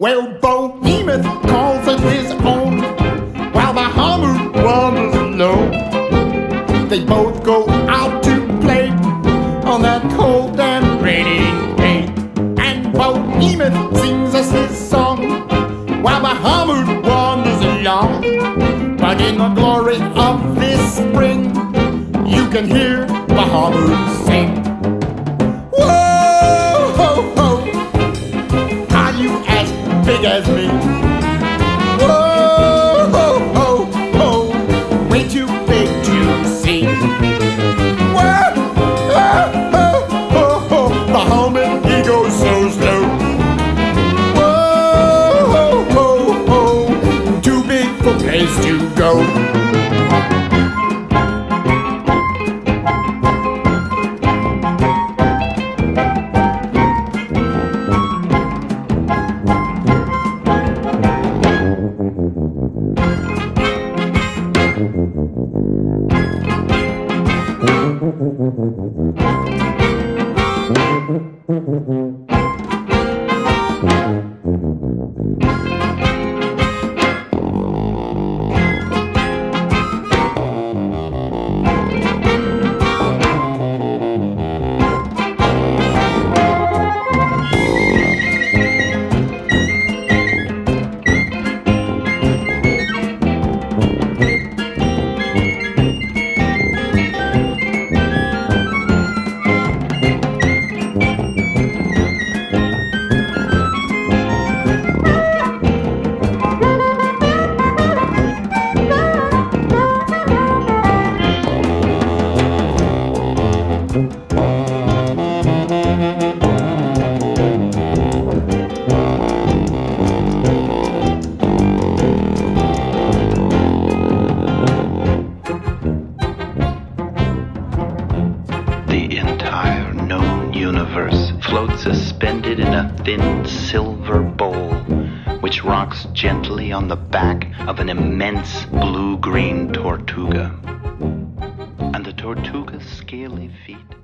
Well, Bohemoth calls it his own, while the Hummer wanders alone. They both go out to play on that cold and rainy day. And Bohemoth sings us his song, while the Hummer wanders along. But in the glory of this spring, you can hear the Hummer sing. Place to go. Universe floats suspended in a thin silver bowl, which rocks gently on the back of an immense blue green tortuga. And the tortuga's scaly feet